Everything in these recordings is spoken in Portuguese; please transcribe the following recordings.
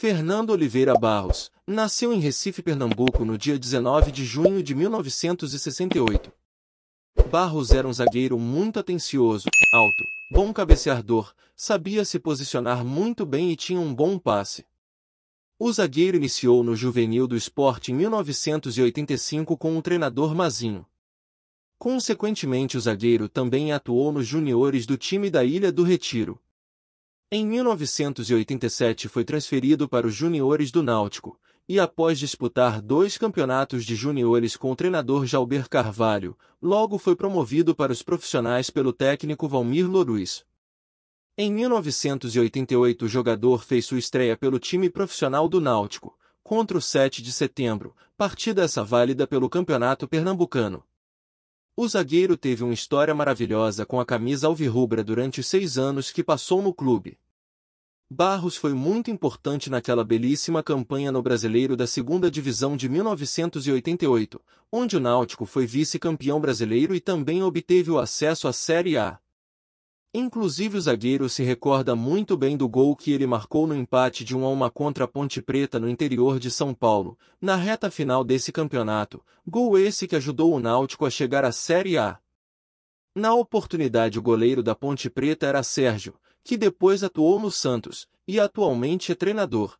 Fernando Oliveira Barros nasceu em Recife, Pernambuco no dia 19 de junho de 1968. Barros era um zagueiro muito atencioso, alto, bom cabeceador, sabia se posicionar muito bem e tinha um bom passe. O zagueiro iniciou no juvenil do esporte em 1985 com o treinador Mazinho. Consequentemente o zagueiro também atuou nos juniores do time da Ilha do Retiro. Em 1987 foi transferido para os juniores do Náutico, e após disputar dois campeonatos de juniores com o treinador Jalber Carvalho, logo foi promovido para os profissionais pelo técnico Valmir Loruiz. Em 1988 o jogador fez sua estreia pelo time profissional do Náutico, contra o 7 de setembro, partida essa válida pelo Campeonato Pernambucano. O zagueiro teve uma história maravilhosa com a camisa alvirrubra durante seis anos que passou no clube. Barros foi muito importante naquela belíssima campanha no Brasileiro da Segunda Divisão de 1988, onde o Náutico foi vice-campeão brasileiro e também obteve o acesso à Série A. Inclusive o zagueiro se recorda muito bem do gol que ele marcou no empate de 1 a 1 contra a Ponte Preta no interior de São Paulo, na reta final desse campeonato, gol esse que ajudou o Náutico a chegar à Série A. Na oportunidade o goleiro da Ponte Preta era Sérgio, que depois atuou no Santos, e atualmente é treinador.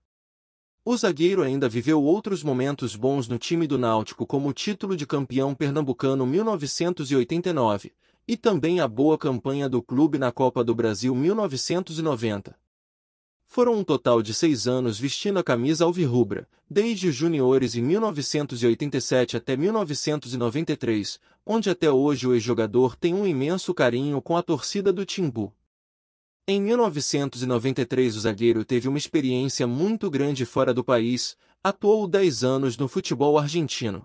O zagueiro ainda viveu outros momentos bons no time do Náutico como o título de campeão pernambucano 1989, e também a boa campanha do clube na Copa do Brasil 1990. Foram um total de seis anos vestindo a camisa alvirrubra, desde os juniores em 1987 até 1993, onde até hoje o ex-jogador tem um imenso carinho com a torcida do Timbu. Em 1993 o zagueiro teve uma experiência muito grande fora do país, atuou 10 anos no futebol argentino.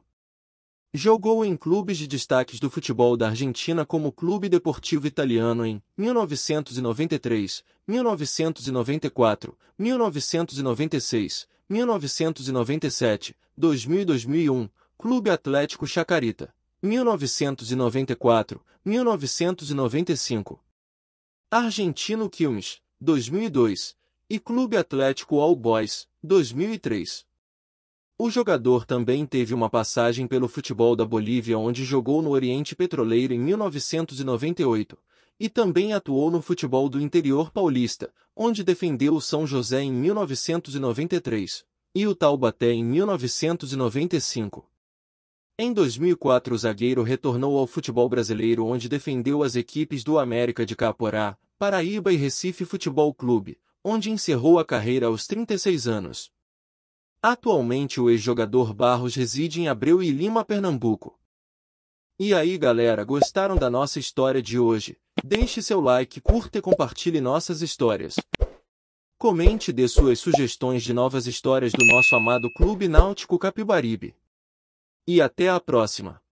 Jogou em clubes de destaques do futebol da Argentina como Clube Deportivo Italiano em 1993, 1994, 1996, 1997, 2000 e 2001, Clube Atlético Chacarita, 1994, 1995. Argentino Quilmes, 2002, e Clube Atlético All Boys, 2003. O jogador também teve uma passagem pelo futebol da Bolívia onde jogou no Oriente Petroleiro em 1998, e também atuou no futebol do interior paulista, onde defendeu o São José em 1993, e o Taubaté em 1995. Em 2004 o zagueiro retornou ao futebol brasileiro onde defendeu as equipes do América de Caporá, Paraíba e Recife Futebol Clube, onde encerrou a carreira aos 36 anos. Atualmente o ex-jogador Barros reside em Abreu e Lima, Pernambuco. E aí galera, gostaram da nossa história de hoje? Deixe seu like, curta e compartilhe nossas histórias. Comente e dê suas sugestões de novas histórias do nosso amado Clube Náutico Capibaribe. E até a próxima!